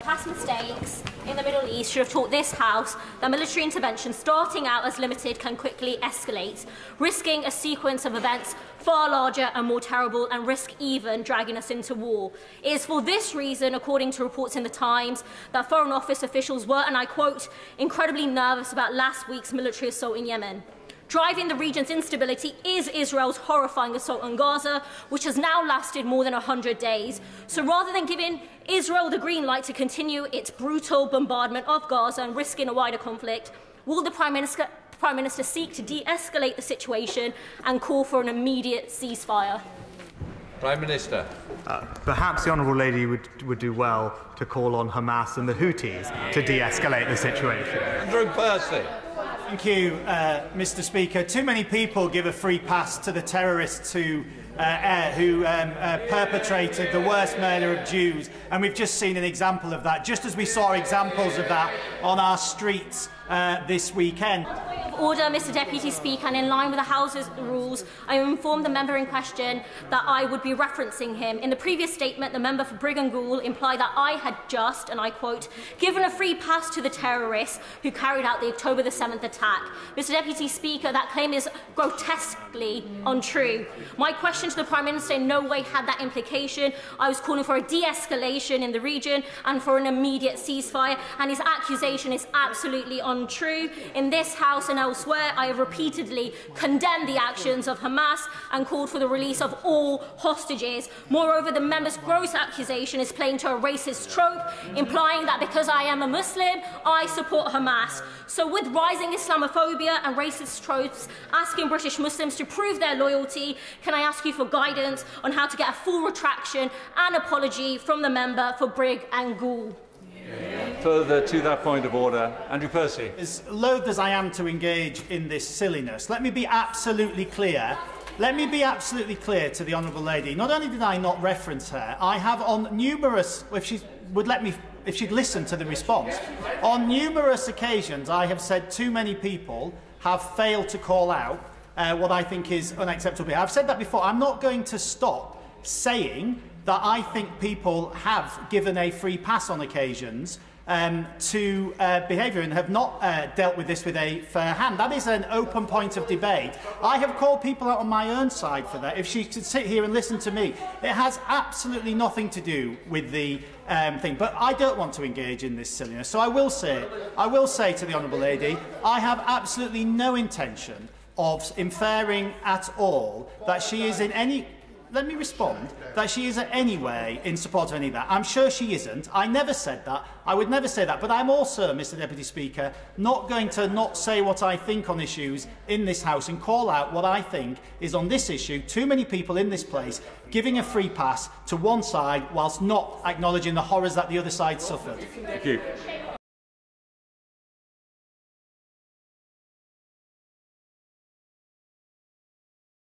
Past mistakes in the Middle East should have taught this House that military intervention starting out as limited can quickly escalate, risking a sequence of events far larger and more terrible and risk even dragging us into war. It is for this reason, according to reports in the Times, that Foreign Office officials were, and I quote, incredibly nervous about last week's military assault in Yemen. Driving the region's instability is Israel's horrifying assault on Gaza, which has now lasted more than 100 days. So rather than giving Israel the green light to continue its brutal bombardment of Gaza and risking a wider conflict, will the Prime Minister, Prime Minister seek to de escalate the situation and call for an immediate ceasefire? Prime Minister. Uh, perhaps the Honourable Lady would, would do well to call on Hamas and the Houthis to de escalate the situation. Andrew Percy. Thank you, uh, Mr. Speaker. Too many people give a free pass to the terrorists who, uh, who um, uh, perpetrated the worst murder of Jews, and we've just seen an example of that, just as we saw examples of that on our streets uh, this weekend. Order, Mr Deputy Speaker, and in line with the House's rules, I informed the member in question that I would be referencing him. In the previous statement, the member for Brigg Goole implied that I had just, and I quote, given a free pass to the terrorists who carried out the October the 7th attack. Mr Deputy Speaker, that claim is grotesquely untrue. My question to the Prime Minister in no way had that implication. I was calling for a de-escalation in the region and for an immediate ceasefire, and his accusation is absolutely untrue. In this House and elsewhere, I have repeatedly condemned the actions of Hamas and called for the release of all hostages. Moreover, the member's gross accusation is playing to a racist trope, implying that because I am a Muslim, I support Hamas. So with rising Islamophobia and racist tropes asking British Muslims to prove their loyalty, can I ask you for guidance on how to get a full retraction and apology from the member for Brig and Gould? Further to that point of order, Andrew Percy. As loath as I am to engage in this silliness, let me be absolutely clear. Let me be absolutely clear to the Honourable Lady. Not only did I not reference her, I have on numerous, if she would let me, if she'd listen to the response, on numerous occasions I have said too many people have failed to call out uh, what I think is unacceptable. I've said that before. I'm not going to stop saying that I think people have given a free pass on occasions um, to uh, behaviour and have not uh, dealt with this with a fair hand. That is an open point of debate. I have called people out on my own side for that. If she could sit here and listen to me, it has absolutely nothing to do with the um, thing. But I don't want to engage in this silliness. So I will say, I will say to the Honourable Lady, I have absolutely no intention of inferring at all that she is in any let me respond that she is in any way in support of any of that. I'm sure she isn't. I never said that. I would never say that. But I'm also, Mr Deputy Speaker, not going to not say what I think on issues in this House and call out what I think is on this issue too many people in this place giving a free pass to one side whilst not acknowledging the horrors that the other side suffered. Thank you.